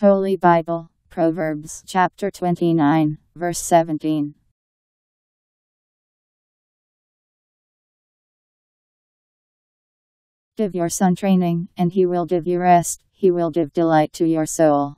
Holy Bible, Proverbs chapter 29, verse 17. Give your son training, and he will give you rest, he will give delight to your soul.